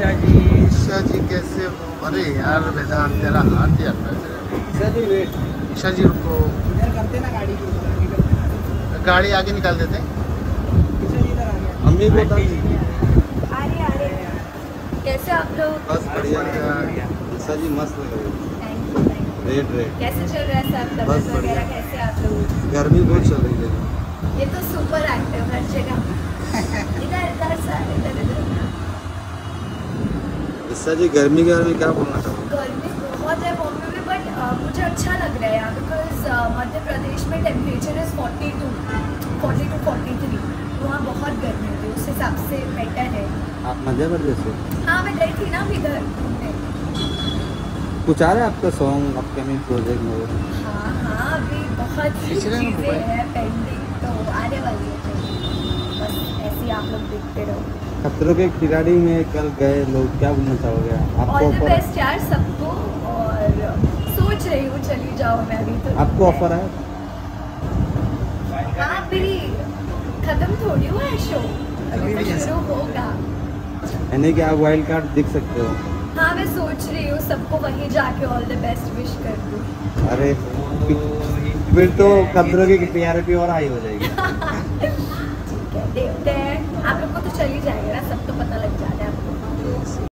ईशा जी। ईशा जी कैसे हो? अरे यार वेदांत तेरा हाथ यार ईशा जी वेट ईशा जी रुको। इधर करते ना गाड़ी की आगे करते गाड़ी आगे निकाल देते ईशा जी इधर आ गया। अम्मी को बता दीजिए। अरे अरे कैसे आप लोग? बस बढ़िया। ईशा जी मस्त लग रही thank you thank you red red कैसे चल रहा है सब? बस तबीयत बढ़िया। वगैरह कैसे आप लोग? गर्मी बहुत चल रही है। ये तो सुपर एक्टिव हर जगह। इधर इधर सर। जी गर्मी के बारे में क्या बोलना चाहोगे? गर्मी बहुत है बॉम्बे में बट मुझे अच्छा लग रहा है यहाँ बिकॉज़ मध्य प्रदेश में temperature is forty two forty two forty three वहाँ बहुत गर्मी होती है उस हिसाब से बेटर है। आप मध्य प्रदेश से? हाँ मैं गई थी ना अभी घर कुछ आ रहा है आपका सॉन्ग अपकमिंग प्रोजेक्ट में? हाँ हाँ अभी बहुत सी चीज़ें हैं पेंडिंग तो आने वाली है। बस ऐसे ही आप लोग देखते रहो। खतरों के खिलाड़ी में कल गए लोग क्या बोलना चाहोगे आपको ऑल द ऑफ़र बेस्ट यार सबको और सोच रही हूँ चली जाओ मैं अभी तो। आपको ऑफ़र है? हाँ मेरी खत्म थोड़ी हुआ है शो अभी तो शुरू होगा। यानी कि आप वाइल्ड कार्ड दिख सकते हो। हाँ मैं सोच रही हूँ सबको वहीं जाके ऑल द बेस्ट विश कर दूँ। अरे फिर तो खतरों की टीआरपी और हाई हो जाएगी ठीक है देखते हैं आप लोग को तो चल ही जाएगा ना सब तो पता लग जाएगा।